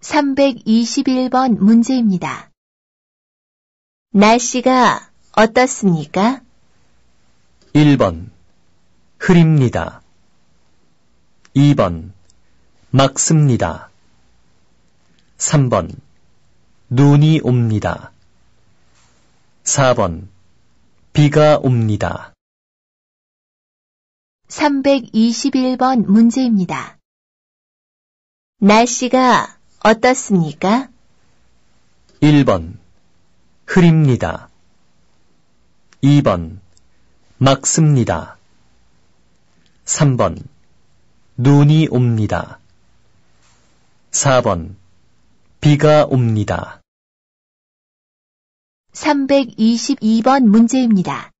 321번 문제입니다. 날씨가 어떻습니까? 1번 흐립니다. 2번 막습니다. 3번 눈이 옵니다. 4번 비가 옵니다. 321번 문제입니다. 날씨가 어떻습니까? 1번 흐립니다. 2번 막습니다. 3번 눈이 옵니다. 4번 비가 옵니다. 322번 문제입니다.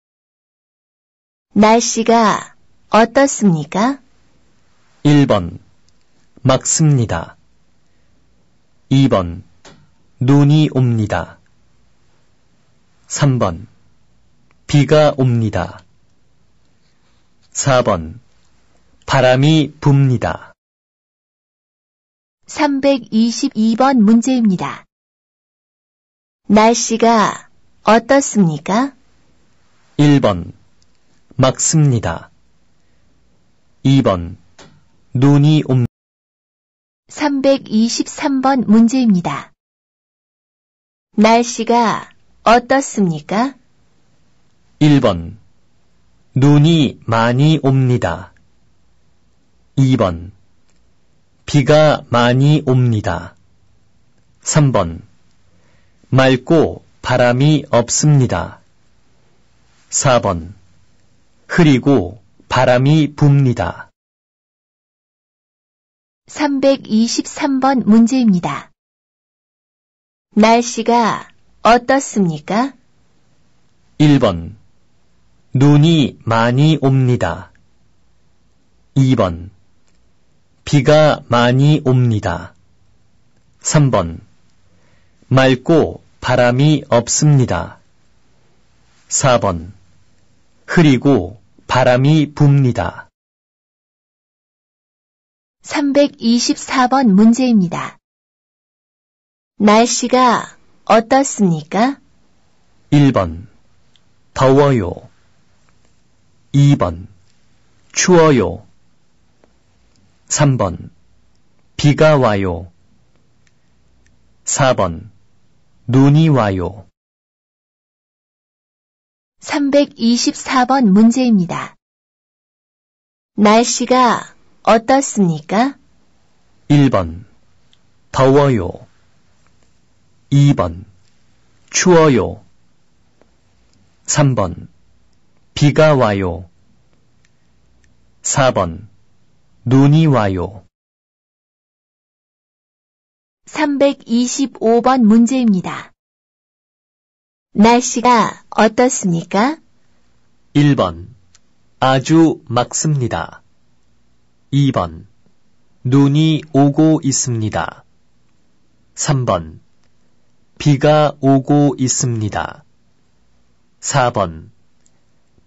날씨가 어떻습니까? 1번 막습니다. 2번 눈이 옵니다. 3번 비가 옵니다. 4번 바람이 붑니다. 322번 문제입니다. 날씨가 어떻습니까? 1번 막습니다. 2번 눈이 옵 323번 문제입니다. 날씨가 어떻습니까? 1번 눈이 많이 옵니다. 2번 비가 많이 옵니다. 3번 맑고 바람이 없습니다. 4번 흐리고 바람이 붑니다. 323번 문제입니다. 날씨가 어떻습니까? 1번 눈이 많이 옵니다. 2번 비가 많이 옵니다. 3번 맑고 바람이 없습니다. 4번 흐리고 바람이 붑니다. 324번 문제입니다. 날씨가 어떻습니까? 1번 더워요. 2번 추워요. 3번 비가 와요. 4번 눈이 와요. 324번 문제입니다. 날씨가 어떻습니까? 1번 더워요. 2번 추워요. 3번 비가 와요. 4번 눈이 와요. 325번 문제입니다. 날씨가 어떻습니까? 1번 아주 막습니다. 2번 눈이 오고 있습니다. 3번 비가 오고 있습니다. 4번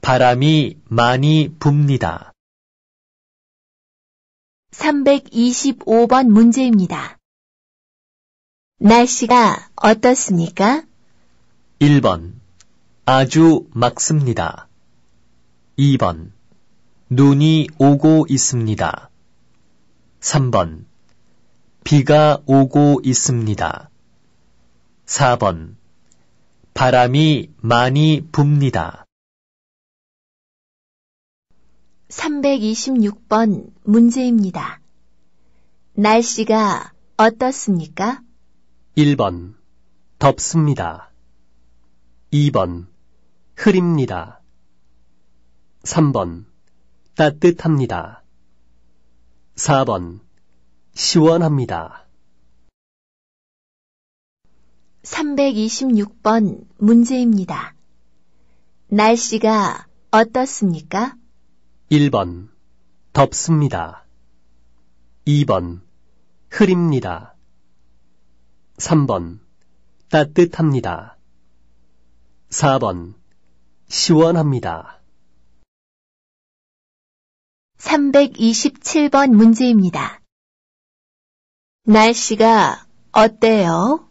바람이 많이 붑니다. 325번 문제입니다. 날씨가 어떻습니까? 1번 아주 막습니다. 2번 눈이 오고 있습니다. 3번 비가 오고 있습니다. 4번 바람이 많이 붑니다. 326번 문제입니다. 날씨가 어떻습니까? 1번 덥습니다. 2번 흐립니다. 3번 따뜻합니다. 4번 시원합니다. 326번 문제입니다. 날씨가 어떻습니까? 1번 덥습니다. 2번 흐립니다. 3번 따뜻합니다. 4번 시원합니다. 327번 문제입니다. 날씨가 어때요?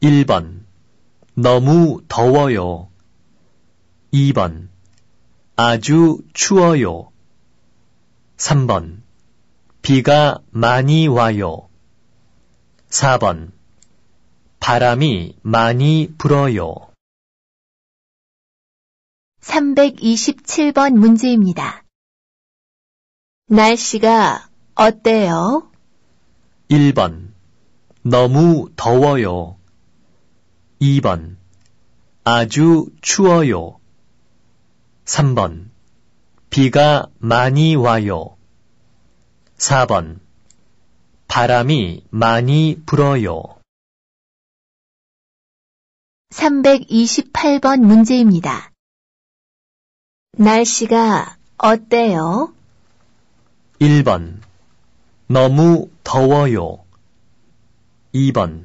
1번 너무 더워요. 2번 아주 추워요. 3번 비가 많이 와요. 4번 바람이 많이 불어요. 327번 문제입니다. 날씨가 어때요? 1번 너무 더워요. 2번 아주 추워요. 3번 비가 많이 와요. 4번 바람이 많이 불어요. 328번 문제입니다. 날씨가 어때요? 1번 너무 더워요. 2번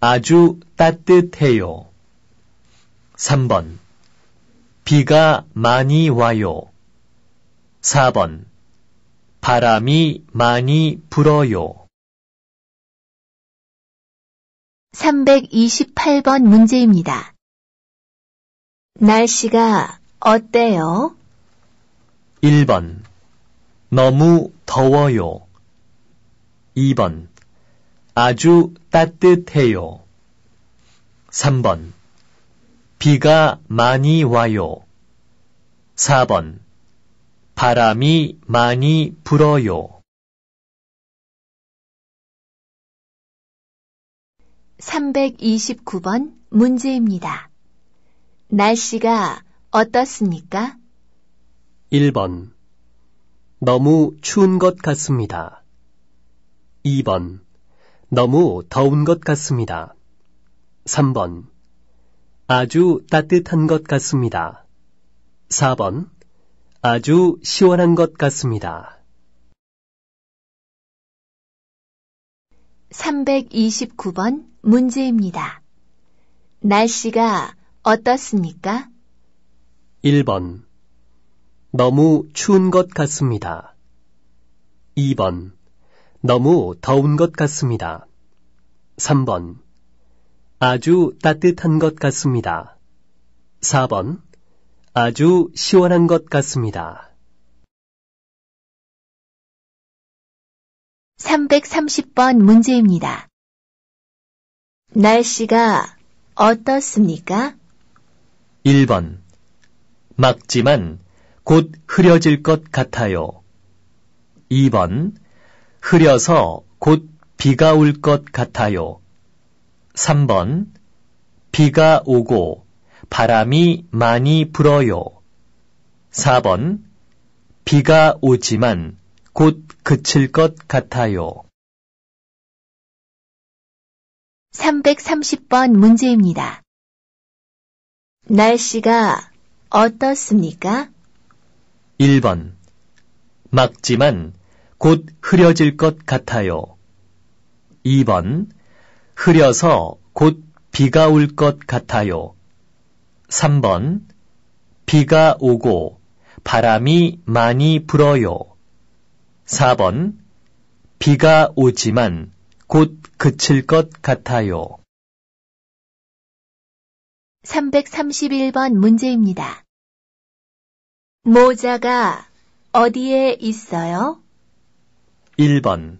아주 따뜻해요. 3번 비가 많이 와요. 4번 바람이 많이 불어요. 328번 문제입니다. 날씨가 어때요? 1번 너무 더워요. 2번 아주 따뜻해요. 3번 비가 많이 와요. 4번 바람이 많이 불어요. 329번 문제입니다. 날씨가 어떻습니까? 1번. 너무 추운 것 같습니다. 2번. 너무 더운 것 같습니다. 3번. 아주 따뜻한 것 같습니다. 4번. 아주 시원한 것 같습니다. 329번 문제입니다. 날씨가 어떻습니까? 1번. 너무 추운 것 같습니다. 2번. 너무 더운 것 같습니다. 3번. 아주 따뜻한 것 같습니다. 4번. 아주 시원한 것 같습니다. 330번 문제입니다. 날씨가 어떻습니까? 1번 막지만 곧 흐려질 것 같아요. 2번 흐려서 곧 비가 올 것 같아요. 3번 비가 오고 바람이 많이 불어요. 4번 비가 오지만 곧 그칠 것 같아요. 330번 문제입니다. 날씨가 어떻습니까? 1번 막지만 곧 흐려질 것 같아요. 2번 흐려서 곧 비가 올 것 같아요. 3번 비가 오고 바람이 많이 불어요. 4번 비가 오지만 곧 그칠 것 같아요. 331번 문제입니다. 모자가 어디에 있어요? 1번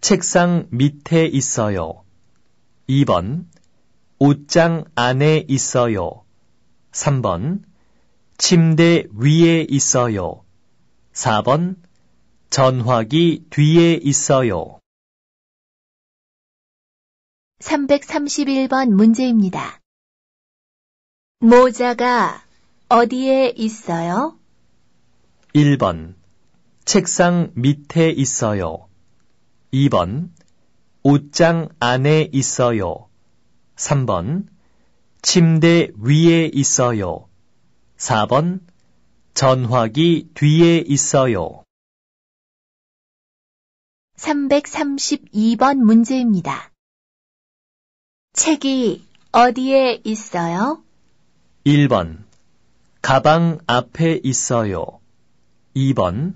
책상 밑에 있어요. 2번 옷장 안에 있어요. 3번 침대 위에 있어요. 4번 전화기 뒤에 있어요. 331번 문제입니다. 모자가 어디에 있어요? 1번 책상 밑에 있어요. 2번 옷장 안에 있어요. 3번 침대 위에 있어요. 4번 전화기 뒤에 있어요. 332번 문제입니다. 책이 어디에 있어요? 1번 가방 앞에 있어요. 2번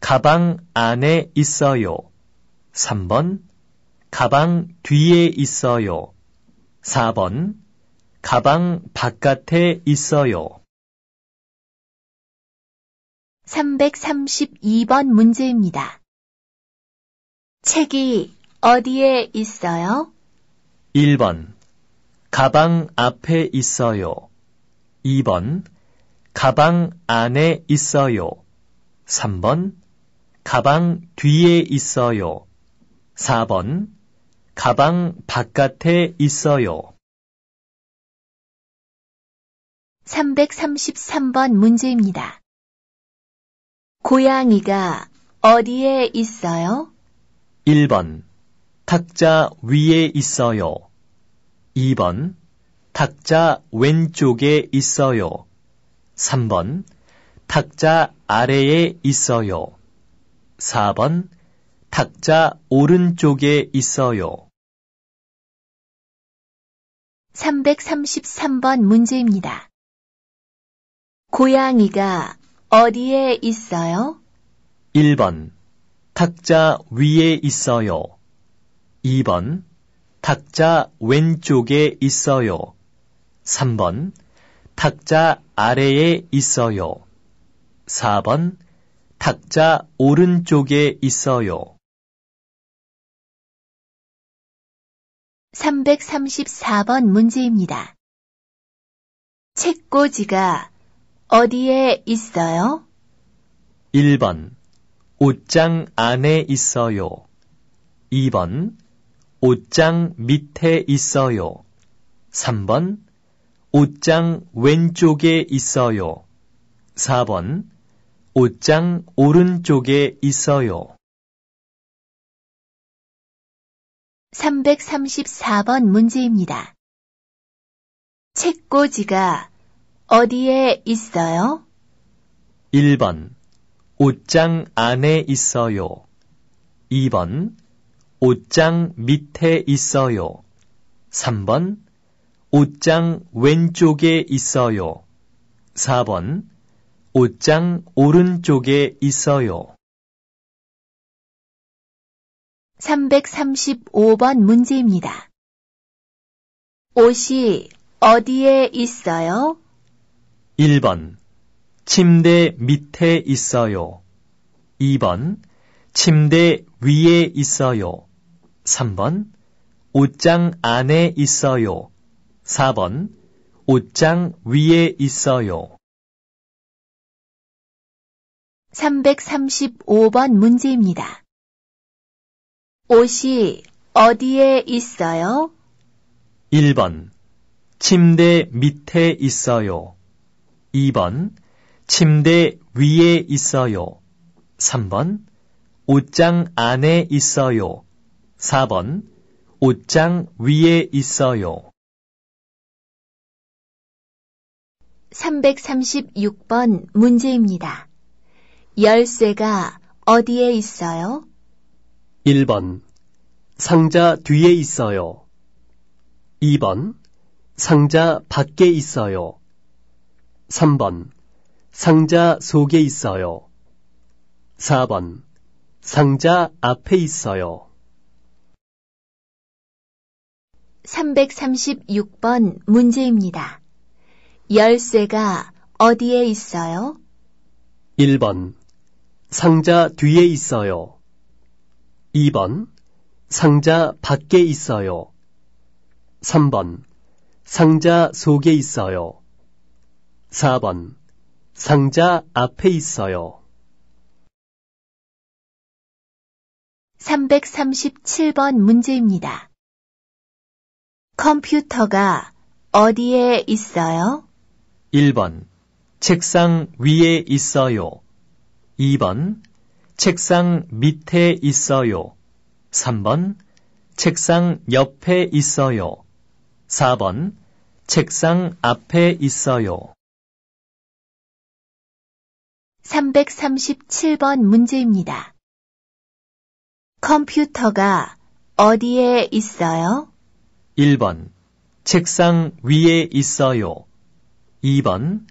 가방 안에 있어요. 3번 가방 뒤에 있어요. 4번, 가방 바깥에 있어요. 332번 문제입니다. 책이 어디에 있어요? 1번, 가방 앞에 있어요. 2번, 가방 안에 있어요. 3번, 가방 뒤에 있어요. 4번, 가방 바깥에 있어요. 333번 문제입니다. 고양이가 어디에 있어요? 1번, 탁자 위에 있어요. 2번, 탁자 왼쪽에 있어요. 3번, 탁자 아래에 있어요. 4번, 탁자 오른쪽에 있어요. 333번 문제입니다. 고양이가 어디에 있어요? 1번, 탁자 위에 있어요. 2번, 탁자 왼쪽에 있어요. 3번, 탁자 아래에 있어요. 4번, 탁자 오른쪽에 있어요. 334번 문제입니다. 책꽂이가 어디에 있어요? 1번, 옷장 안에 있어요. 2번, 옷장 밑에 있어요. 3번, 옷장 왼쪽에 있어요. 4번, 옷장 오른쪽에 있어요. 334번 문제입니다. 책꽂이가 어디에 있어요? 1번, 옷장 안에 있어요. 2번, 옷장 밑에 있어요. 3번, 옷장 왼쪽에 있어요. 4번, 옷장 오른쪽에 있어요. 335번 문제입니다. 옷이 어디에 있어요? 1번, 침대 밑에 있어요. 2번, 침대 위에 있어요. 3번, 옷장 안에 있어요. 4번, 옷장 위에 있어요. 335번 문제입니다. 옷이 어디에 있어요? 1번, 침대 밑에 있어요. 2번, 침대 위에 있어요. 3번, 옷장 안에 있어요. 4번, 옷장 위에 있어요. 336번 문제입니다. 열쇠가 어디에 있어요? 1번, 상자 뒤에 있어요. 2번, 상자 밖에 있어요. 3번, 상자 속에 있어요. 4번, 상자 앞에 있어요. 336번 문제입니다. 열쇠가 어디에 있어요? 1번, 상자 뒤에 있어요. 2번, 상자 밖에 있어요. 3번, 상자 속에 있어요. 4번, 상자 앞에 있어요. 337번 문제입니다. 컴퓨터가 어디에 있어요? 1번, 책상 위에 있어요. 2번, 책상 밑에 있어요. 3번, 책상 옆에 있어요. 4번, 책상 앞에 있어요. 337번 문제입니다. 컴퓨터가 어디에 있어요? 1번, 책상 위에 있어요. 2번,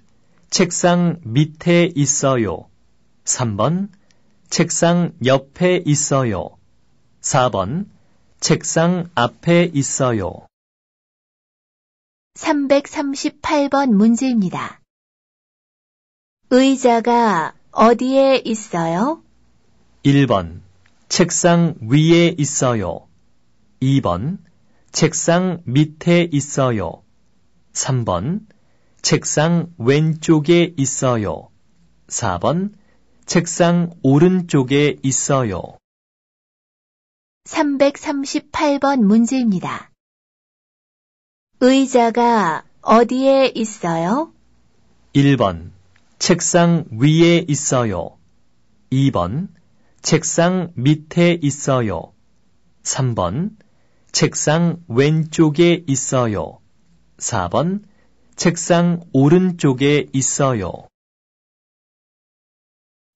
책상 밑에 있어요. 3번, 책상 옆에 있어요. 4번, 책상 앞에 있어요. 338번 문제입니다. 의자가 어디에 있어요? 1번 책상 위에 있어요. 2번 책상 밑에 있어요. 3번 책상 왼쪽에 있어요. 4번 책상 오른쪽에 있어요. 338번 문제입니다. 의자가 어디에 있어요? 1번 책상 위에 있어요. 2번 책상 밑에 있어요. 3번 책상 왼쪽에 있어요. 4번 책상 오른쪽에 있어요.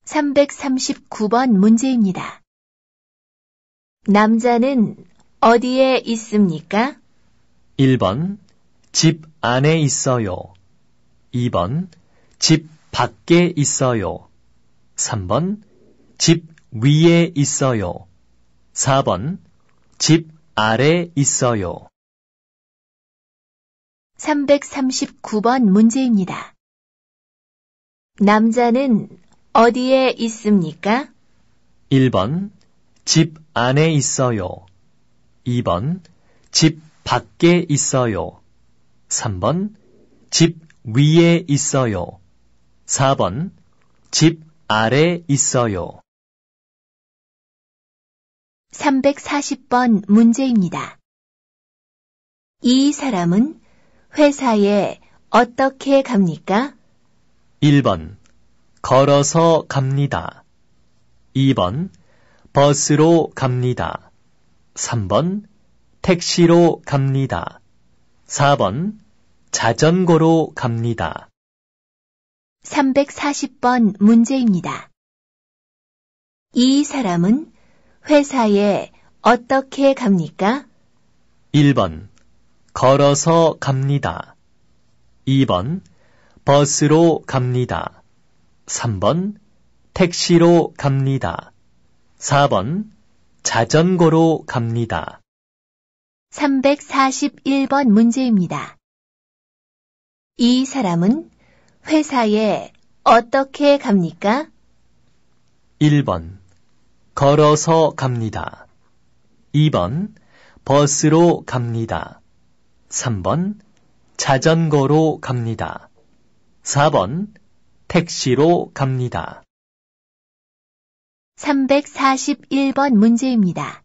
339번 문제입니다. 남자는 어디에 있습니까? 1번 집 안에 있어요. 2번 집 밖에 있어요. 3번 집 위에 있어요. 4번 집 아래 있어요. 339번 문제입니다. 남자는 어디에 있습니까? 1번 집 안에 있어요. 2번 집 밖에 있어요. 3번 집 위에 있어요. 4번 집 아래 있어요. 340번 문제입니다. 이 사람은 회사에 어떻게 갑니까? 1번 걸어서 갑니다. 2번 버스로 갑니다. 3번 택시로 갑니다. 4번 자전거로 갑니다. 340번 문제입니다. 이 사람은 회사에 어떻게 갑니까? 1번 걸어서 갑니다. 2번 버스로 갑니다. 3번 택시로 갑니다. 4번 자전거로 갑니다. 341번 문제입니다. 이 사람은 회사에 어떻게 갑니까? 1번 걸어서 갑니다. 2번 버스로 갑니다. 3번 자전거로 갑니다. 4번 택시로 갑니다. 341번 문제입니다.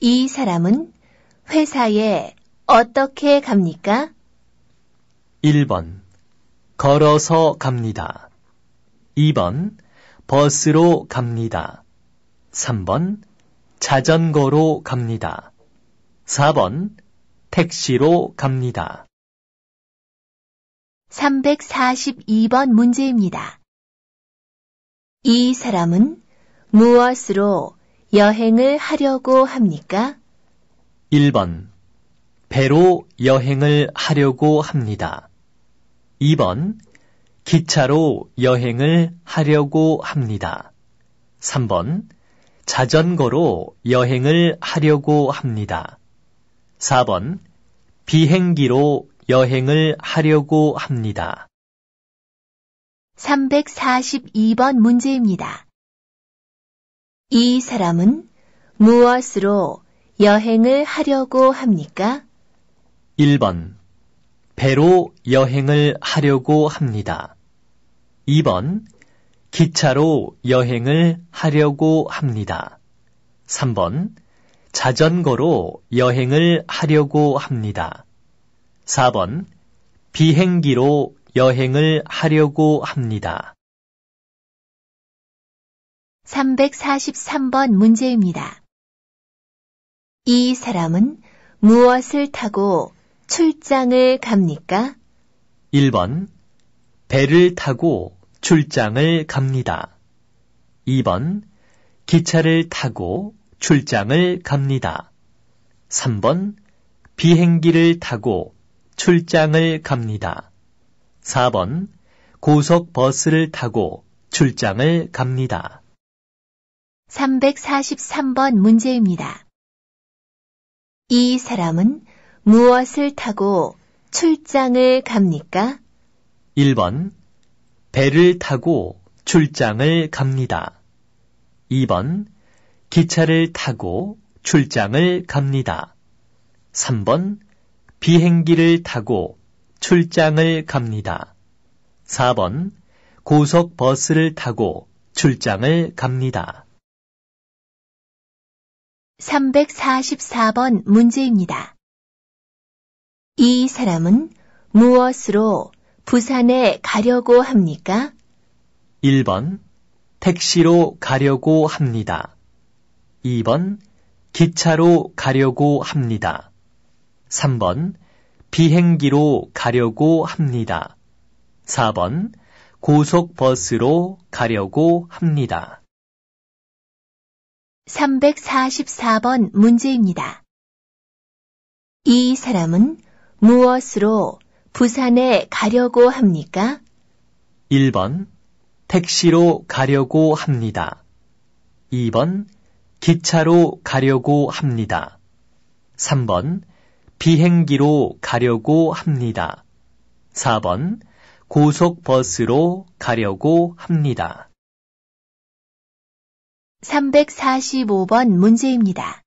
이 사람은 회사에 어떻게 갑니까? 1번 걸어서 갑니다. 2번 버스로 갑니다. 3번 자전거로 갑니다. 4번 택시로 갑니다. 342번 문제입니다. 이 사람은 무엇으로 여행을 하려고 합니까? 1번 배로 여행을 하려고 합니다. 2번 기차로 여행을 하려고 합니다. 3번 자전거로 여행을 하려고 합니다. 4번 비행기로 여행을 하려고 합니다. 342번 문제입니다. 이 사람은 무엇으로 여행을 하려고 합니까? 1번 배로 여행을 하려고 합니다. 2번 기차로 여행을 하려고 합니다. 3번 자전거로 여행을 하려고 합니다. 4번 비행기로 여행을 하려고 합니다. 343번 문제입니다. 이 사람은 무엇을 타고 출장을 갑니까? 1번 배를 타고 출장을 갑니다. 2번 기차를 타고 출장을 갑니다. 3번 비행기를 타고 출장을 갑니다. 4번 고속버스를 타고 출장을 갑니다. 343번 문제입니다. 이 사람은 무엇을 타고 출장을 갑니까? 1번 배를 타고 출장을 갑니다. 2번 기차를 타고 출장을 갑니다. 3번 비행기를 타고 출장을 갑니다. 4번 고속버스를 타고 출장을 갑니다. 344번 문제입니다. 이 사람은 무엇으로 부산에 가려고 합니까? 1번 택시로 가려고 합니다. 2번 기차로 가려고 합니다. 3번 비행기로 가려고 합니다. 4번 고속버스로 가려고 합니다. 344번 문제입니다. 이 사람은 무엇으로 부산에 가려고 합니까? 1번 택시로 가려고 합니다. 2번 기차로 가려고 합니다. 3번 비행기로 가려고 합니다. 4번 고속버스로 가려고 합니다. 345번 문제입니다.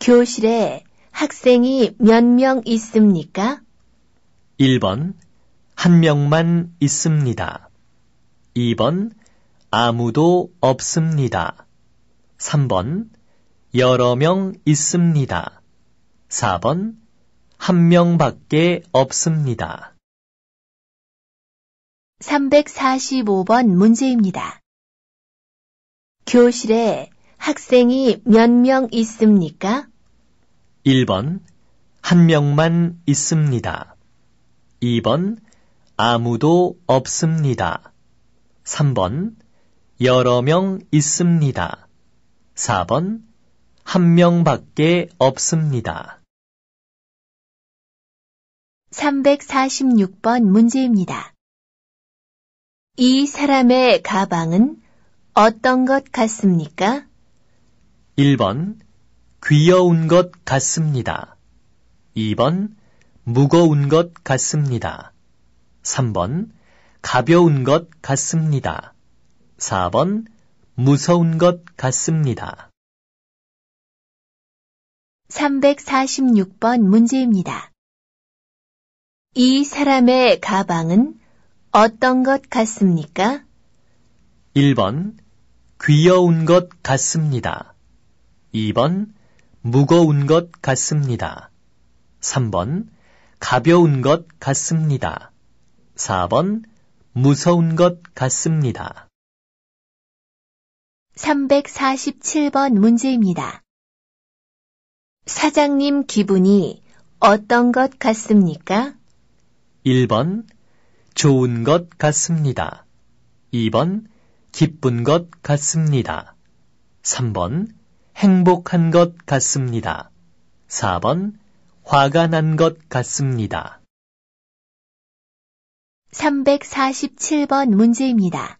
교실에 학생이 몇 명 있습니까? 1번 한 명만 있습니다. 2번 아무도 없습니다. 3번 여러 명 있습니다. 4번 한 명밖에 없습니다. 345번 문제입니다. 교실에 학생이 몇 명 있습니까? 1번 한 명만 있습니다. 2번 아무도 없습니다. 3번 여러 명 있습니다. 4번 한 명밖에 없습니다. 346번 문제입니다. 이 사람의 가방은 어떤 것 같습니까? 1번 귀여운 것 같습니다. 2번 무거운 것 같습니다. 3번 가벼운 것 같습니다. 4번 무서운 것 같습니다. 346번 문제입니다. 이 사람의 가방은 어떤 것 같습니까? 1번 귀여운 것 같습니다. 2번 무거운 것 같습니다. 3번 가벼운 것 같습니다. 4번 무서운 것 같습니다. 347번 문제입니다. 사장님 기분이 어떤 것 같습니까? 1번 좋은 것 같습니다. 2번 기쁜 것 같습니다. 3번 행복한 것 같습니다. 4번 화가 난 것 같습니다. 347번 문제입니다.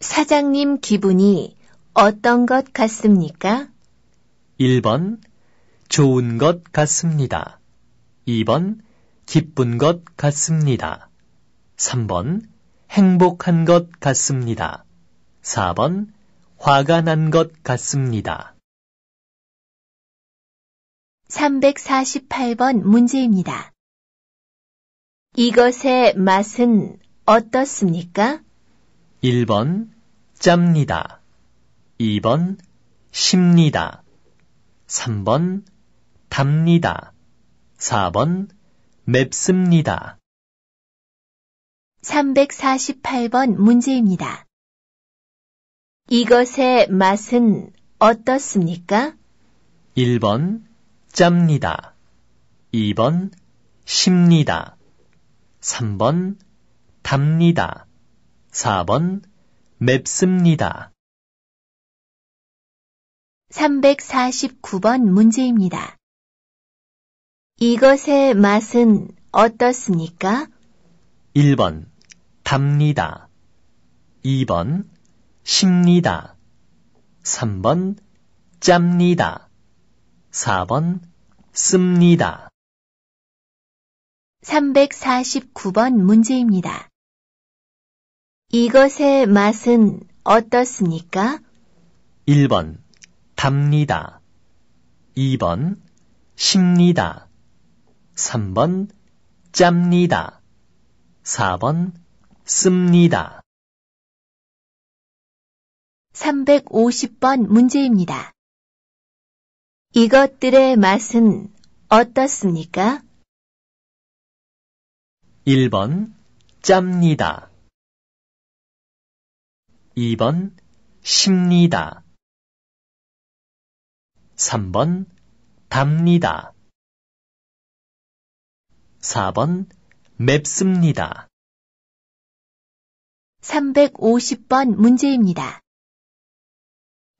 사장님 기분이 어떤 것 같습니까? 1번 좋은 것 같습니다. 2번 기쁜 것 같습니다. 3번 행복한 것 같습니다. 4번 화가 난 것 같습니다. 348번 문제입니다. 이것의 맛은 어떻습니까? 1번 짭니다. 2번 쉽니다. 3번 답니다. 4번 맵습니다. 348번 문제입니다. 이것의 맛은 어떻습니까? 1번 짭니다. 2번 쉽니다. 3번 답니다. 4번 맵습니다. 349번 문제입니다. 이것의 맛은 어떻습니까? 1번 답니다. 2번 쉽니다. 3번 짭니다. 4번 씁니다. 349번 문제입니다. 이것의 맛은 어떻습니까? 1번 답니다. 2번 십니다. 3번 짭니다. 4번 씁니다. 350번 문제입니다. 이것들의 맛은 어떻습니까? 1번 짭니다. 2번 십니다. 3번 답니다. 4번 맵습니다. 350번 문제입니다.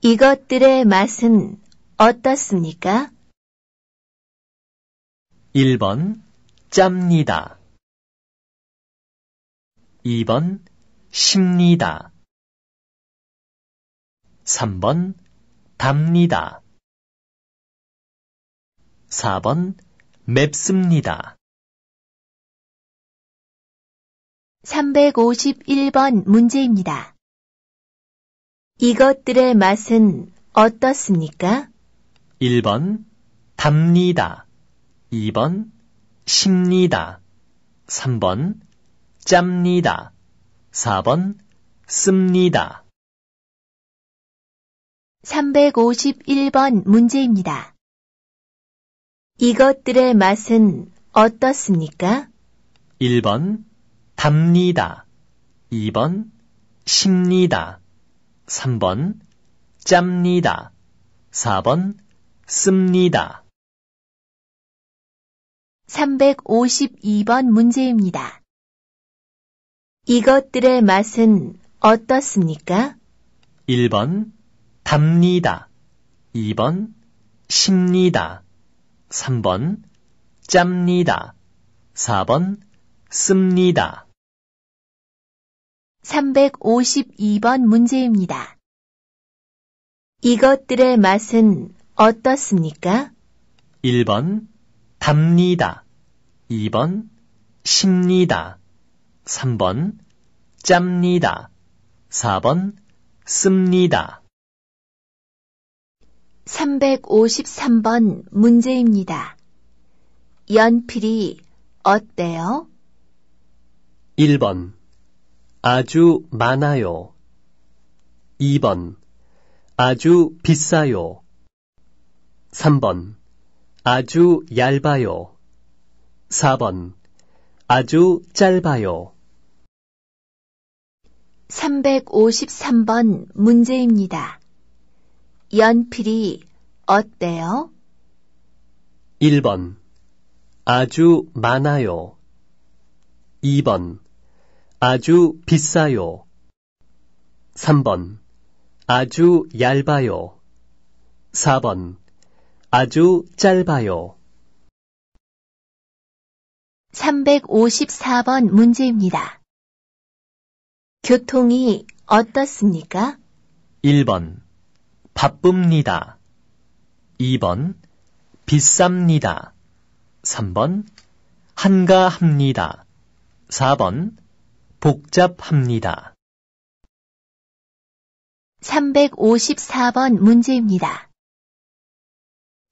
이것들의 맛은 어떻습니까? 1번 짭니다. 2번 십니다. 3번 답니다. 4번 맵습니다. 351번 문제입니다. 이것들의 맛은 어떻습니까? 1번 답니다. 2번 십니다. 3번 짭니다. 4번 씁니다. 351번 문제입니다. 이것들의 맛은 어떻습니까? 1번 답니다. 2번 십니다. 3번 짭니다. 4번 씁니다. 352번 문제입니다. 이것들의 맛은 어떻습니까? 1번 답니다. 2번 십니다. 3번 짭니다. 4번 씁니다. 352번 문제입니다. 이것들의 맛은 어떻습니까? 1번 답니다. 2번 십니다. 3번 짭니다. 4번 씁니다. 353번 문제입니다. 연필이 어때요? 1번 아주 많아요. 2번 아주 비싸요. 3번 아주 얇아요. 4번 아주 짧아요. 353번 문제입니다. 연필이 어때요? 1번 아주 많아요. 2번 아주 비싸요. 3번 아주 얇아요. 4번 아주 짧아요. 354번 문제입니다. 교통이 어떻습니까? 1번 바쁩니다. 2번 비쌉니다. 3번 한가합니다. 4번 복잡합니다. 354번 문제입니다.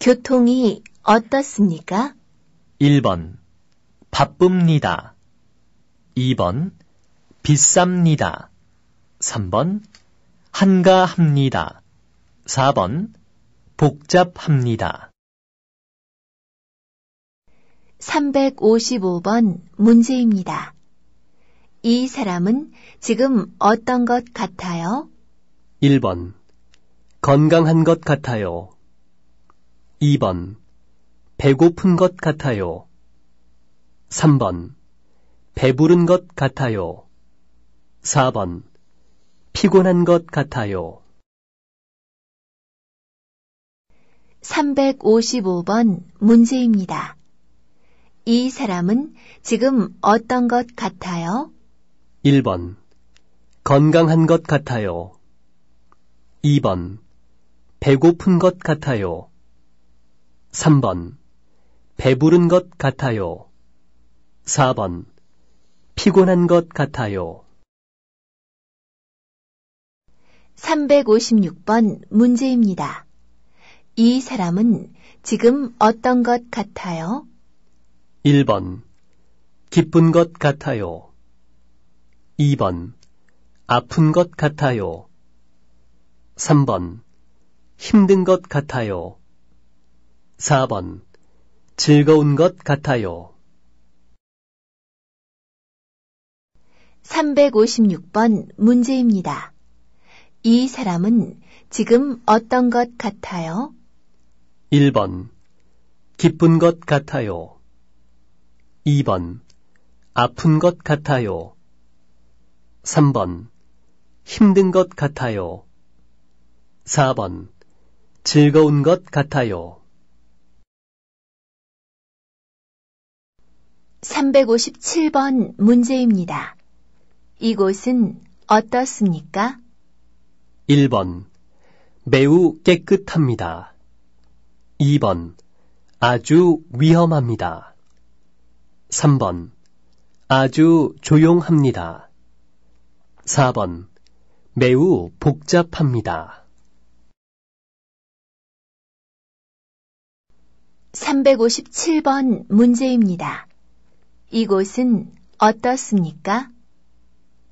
교통이 어떻습니까? 1번 바쁩니다. 2번 비쌉니다. 3번 한가합니다. 4번 복잡합니다. 355번 문제입니다. 이 사람은 지금 어떤 것 같아요? 1번 건강한 것 같아요. 2번 배고픈 것 같아요. 3번 배부른 것 같아요. 4번 피곤한 것 같아요. 355번 문제입니다. 이 사람은 지금 어떤 것 같아요? 1번 건강한 것 같아요. 2번 배고픈 것 같아요. 3번 배부른 것 같아요. 4번 피곤한 것 같아요. 356번 문제입니다. 이 사람은 지금 어떤 것 같아요? 1번 기쁜 것 같아요. 2번 아픈 것 같아요. 3번 힘든 것 같아요. 4번 즐거운 것 같아요. 356번 문제입니다. 이 사람은 지금 어떤 것 같아요? 1번 기쁜 것 같아요. 2번 아픈 것 같아요. 3번 힘든 것 같아요. 4번 즐거운 것 같아요. 357번 문제입니다. 이곳은 어떻습니까? 1번 매우 깨끗합니다. 2번 아주 위험합니다. 3번 아주 조용합니다. 4번 매우 복잡합니다. 357번 문제입니다. 이곳은 어떻습니까?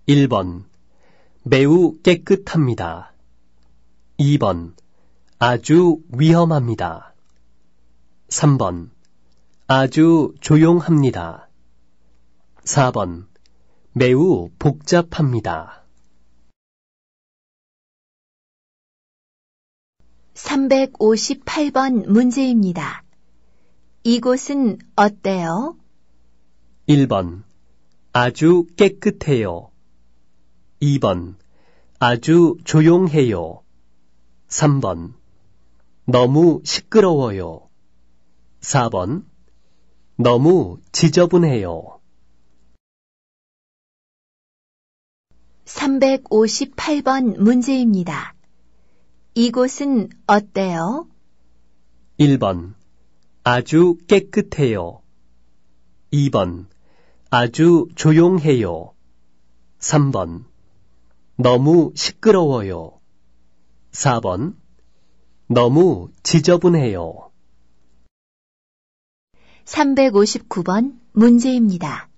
1번 매우 깨끗합니다. 2번 아주 위험합니다. 3번 아주 조용합니다. 4번 매우 복잡합니다. 358번 문제입니다. 이곳은 어때요? 1번 아주 깨끗해요. 2번 아주 조용해요. 3번 너무 시끄러워요. 4번 너무 지저분해요. 358번 문제입니다. 이곳은 어때요? 1번 아주 깨끗해요. 2번 아주 조용해요. 3번 너무 시끄러워요. 4번 너무 지저분해요. 359번 문제입니다.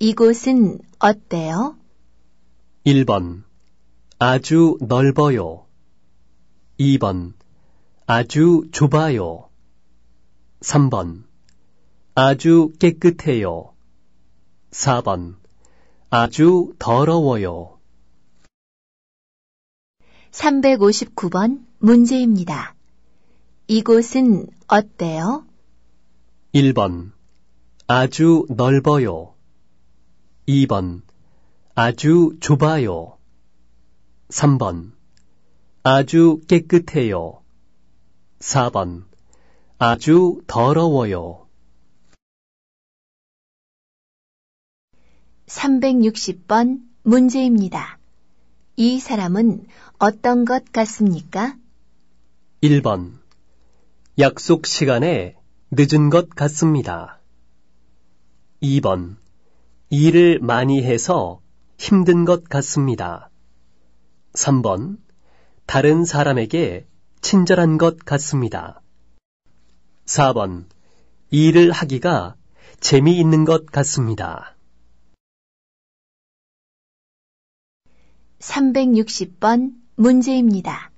이곳은 어때요? 1번 아주 넓어요. 2번 아주 좁아요. 3번 아주 깨끗해요. 4번 아주 더러워요. 359번 문제입니다. 이곳은 어때요? 1번 아주 넓어요. 2번 아주 좁아요. 3번 아주 깨끗해요. 4번 아주 더러워요. 360번 문제입니다. 이 사람은 어떤 것 같습니까? 1번 약속 시간에 늦은 것 같습니다. 2번 일을 많이 해서 힘든 것 같습니다. 3번 다른 사람에게 친절한 것 같습니다. 4번 일을 하기가 재미있는 것 같습니다. 360번 문제입니다.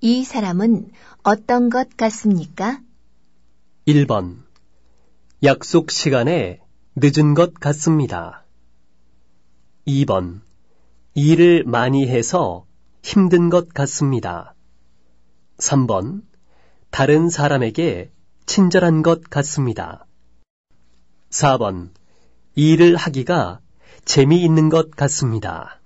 이 사람은 어떤 것 같습니까? 1번 약속 시간에 늦은 것 같습니다. 2번 일을 많이 해서 힘든 것 같습니다. 3번 다른 사람에게 친절한 것 같습니다. 4번 일을 하기가 재미있는 것 같습니다.